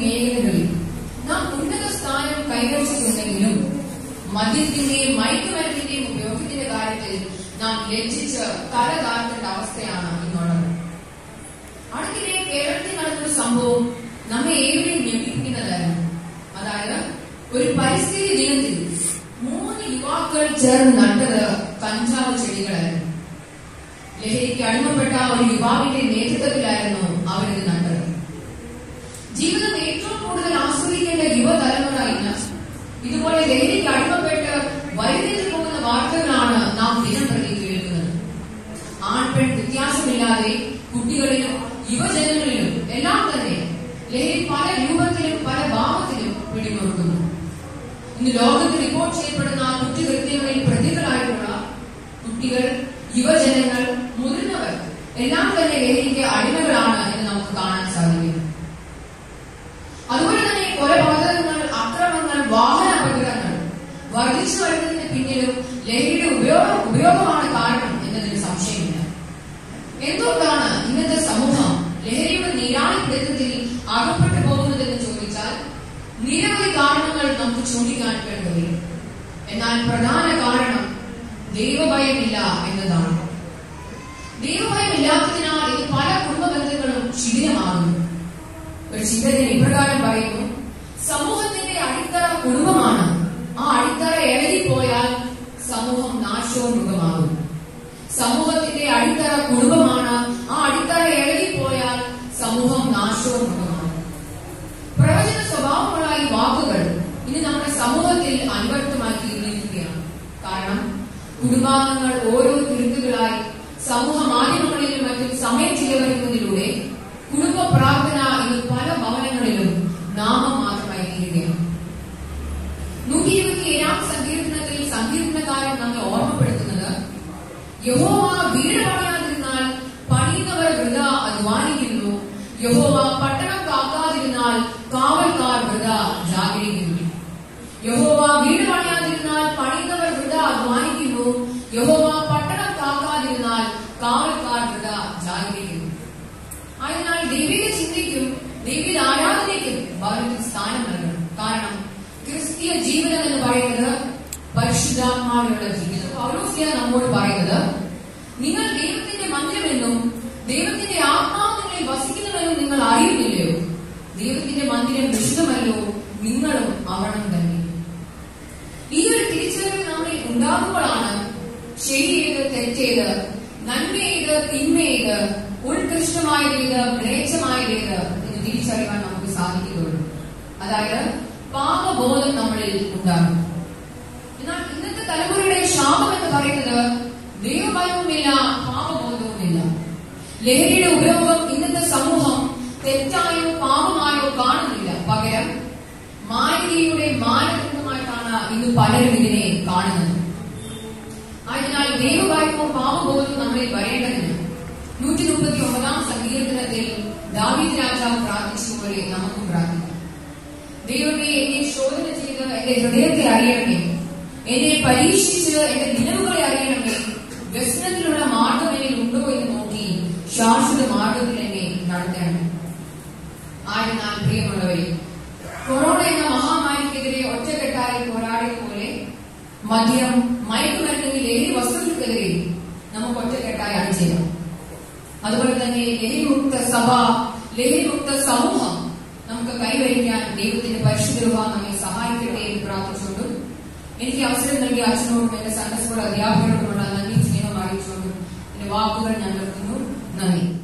മേഖലകളിൽ നാം ഉന്നത സ്ഥാനം കൈവരിച്ചിട്ടുണ്ടെങ്കിലും മദ്യത്തിന്റെയും മയക്കുമരത്തിന്റെയും ഉപയോഗത്തിന്റെ കാര്യത്തിൽ നാം ലജ്ജിച്ച് തല അവസ്ഥയാണ് ഇന്നുള്ളത്. അടുത്തിടെ കേരളത്തിൽ സംഭവം നമ്മെ ഏവരെയും ഞെട്ടിപ്പിക്കുന്നതായിരുന്നു അതായത് ഒരു പരിസ്ഥിതി ദിനത്തിൽ മൂന്ന് യുവാക്കൾ ചേർന്ന് നട്ടത് കഞ്ചാവ് ചെടികളായിരുന്നു. ലഹരിക്ക് അടിമപ്പെട്ട ഒരു യുവാവിന്റെ നേതൃത്വത്തിലായിരുന്നു അവരിത് ഇതുപോലെ ലഹരിക്ക് അടിമപ്പെട്ട് വൈദ്യുതി പോകുന്ന വാർത്തകളാണ് നാം ദിനം പ്രതി കേൾക്കുന്നത് ആൺപെൺ വ്യത്യാസമില്ലാതെ കുട്ടികളിലും യുവജനങ്ങളിലും എല്ലാം തന്നെ ലഹരി പല രൂപത്തിലും പല ഭാവത്തിലും പിടിമുറുക്കുന്നു ഇന്ന് ലോകത്ത് റിപ്പോർട്ട് ചെയ്യപ്പെടുന്ന കുറ്റകൃത്യങ്ങളിൽ പ്രതികളായിട്ടുള്ള കുട്ടികൾ യുവജനങ്ങൾ മുതിർന്നവർ എല്ലാം തന്നെ ലഹരിക്ക് അടിമകളാണ് എന്ന് നമുക്ക് കാണാൻ സാധിക്കും അതുപോലെ തന്നെ കൊലപാതകങ്ങൾ അക്രമങ്ങൾ വാഹന അപകടങ്ങൾ വരുന്നതിന് പിന്നിലും ലഹരിയുടെ ഉപയോഗം ഉപയോഗമാണ് കാരണം എന്നതിന് സംശയമില്ല. എന്തുകൊണ്ടാണ് ഇന്നത്തെ സമൂഹം ലഹരിയുടെ നീരാളിപ്പിടുത്തത്തിൽ അകപ്പെട്ടു പോകുന്നതെന്ന് ചോദിച്ചാൽ നിരവധി കാരണങ്ങൾ നമുക്ക് ചൂണ്ടിക്കാണിക്കേണ്ടി വരും എന്നാൽ പ്രധാന കാരണം ദൈവഭയമില്ല എന്നതാണ്. ദൈവഭയമില്ലാത്തതിനാൽ ഇത് പല കുടുംബ ബന്ധങ്ങളും ശിഥിലമാകുന്നു. ഒരു ചിന്തകൻ ഇപ്രകാരം പറയുന്നു സമൂഹത്തിന്റെ അടിത്തറ കുടുംബമാണ്. ആ അടിത്തറ ഇളകിപ്പോയാൽ സമൂഹം നാശോന്മുഖമാകും സമൂഹത്തിന്റെ അടിത്തറ കുടുംബമാണ്. ആ അടിത്തറ ഇളകിപ്പോയാൽ സമൂഹം നാശോന്മുഖമാകും പ്രവചന സ്വഭാവമുള്ള ഈ വാക്കുകൾ ഇന്ന് നമ്മുടെ സമൂഹത്തിൽ അനുവർത്തമാക്കിയിരിക്കുകയാണ് കാരണം കുടുംബാംഗങ്ങൾ ഓരോ തിരുത്തുകളായി സമൂഹ മാധ്യമങ്ങളിലും മറ്റും സമയം ചിലവഴിക്കുന്നതിലൂടെ കുടുംബ പ്രാർത്ഥന ഇന്ന് പല ഭവനങ്ങളിലും നാമം മാത്രമായി തീരുകയാണ് നൂറ്റി ഇരുപത്തി ഏഴാം സങ്കീർത്തനത്തിൽ സങ്കീർത്തനകാരൻ നമ്മെ ഓർമ്മപ്പെടുത്തുന്നത് യഹോവ വീട് പണിയാതിരുന്നാൽ പണിയുന്നവർ വൃത അധ്വാനിക്കുന്നു യഹോവ പട്ടണം കാക്കാതിരുന്നാൽ കാവൽക്കാർ വൃത ജാഗരിക്കുന്നു. യഹോവ വീട് പണിയാതിരുന്നാൽ പണിയുന്നവർ വൃത അധ്വാനിക്കുന്നു യഹോവ പട്ടണം കാക്കാതിരുന്നാൽ കാവൽക്കാർ വൃത ജാഗരിക്കുന്നു. അതിനാൽ ദൈവിക ചിന്തയ്ക്കും ദൈവിക ആരാധനയ്ക്കും സ്ഥാനം നൽകണം. കാരണം ക്രിസ്തീയ ജീവിതം എന്ന് പറയുന്നത് പരിശുദ്ധാത്മാവിനുള്ള ജീവിതം. പൗലോസിയ നമ്മോട് പറയുന്നത് നിങ്ങൾ ദൈവത്തിന്റെ മന്ദിരമെന്നും ദൈവത്തിന്റെ ആത്മാവ് നിങ്ങളിൽ വസിക്കുന്നുവെന്നും നിങ്ങൾ അറിയുന്നില്ലയോ? ദൈവത്തിന്റെ മന്ദിരം വിശുദ്ധമല്ലോ നിങ്ങളും അവണം തന്നെ. ഈ ഒരു തിരിച്ചറിവ് നമ്മളിൽ ഉണ്ടാകുമ്പോഴാണ് ശരിയേത് തെറ്റേത് നന്മയേത് തിന്മയേത് ഉത്കൃഷ്ടമായതേത് മ്ലേച്ഛമായതേത് എന്ന് തിരിച്ചറിയാൻ നമുക്ക് സാധിക്കുകയുള്ളൂ. അതായത് പാപബോധം നമ്മളിൽ ഉണ്ടാകും. തലമുറയുടെ ശാപം എന്ന് പറയുന്നത് ദൈവഭയവുമില്ല പാപബോധവുമില്ല. ലഹരിയുടെ ഉപയോഗം ഇന്നത്തെ സമൂഹം തെറ്റായോ പാപമായോ കാണുന്നില്ല. പകരം മാലിന്യയുടെ മാനദണ്ഡമായിട്ടാണ് ഇന്ന് പലരും ഇതിനെ കാണുന്നത്. അതിനാൽ ദൈവഭയവും പാപബോധവും നമ്മളിൽ വരേണ്ടതില്ല നൂറ്റി മുപ്പത്തി ഒമ്പതാം സങ്കീർത്തനത്തിൽ ദാവീദ് രാജാവ് പ്രാർത്ഥിച്ചതുപോലെ നമുക്കും പ്രാർത്ഥിക്കാം. ദൈവമേ എന്നെ ശോധന ചെയ്ത് എന്റെ ഹൃദയത്തെ അറിയണമേ. എന്നെ പരീക്ഷിച്ച് എന്റെ നിലവുകളെ അറിയണമേ വ്യസനത്തിലുള്ള മാർഗം എന്നിൽ ഉണ്ടോ എന്ന് നോക്കി ശാശ്വത മാർഗത്തിൽ എന്നെ നടത്തണം ആയിരുന്നാൽ പ്രിയമുള്ളവരെ കൊറോണ എന്ന മഹാമാരിക്കെതിരെ ഒറ്റക്കെട്ടായി പോരാടിയത് പോലെ മദ്യം മയക്കുമരുന്നിന് ഏത് വസ്തുക്കൾക്കെതിരെ നമുക്ക് ഒറ്റക്കെട്ടായി അണിചേരാം അതുപോലെ തന്നെ ലഹരിമുക്ത സഭ ലഹരിമുക്ത സമൂഹം നമുക്ക് കൈവരിക്കാൻ ദൈവത്തിന്റെ പരിശുദ്ധ നമ്മെ സഹായിക്കട്ടെ എന്ന് പ്രാർത്ഥിച്ചുകൊണ്ടും എനിക്ക് അവസരം നൽകിയ അച്ഛനോടും എന്റെ സൺഡേ അധ്യാപകരോടുമുള്ള നന്ദി സ്നേഹം അറിയിച്ചുകൊണ്ടും എന്റെ വാക്കുകൾ ഞാൻ നിർത്തുന്നു. നന്ദി.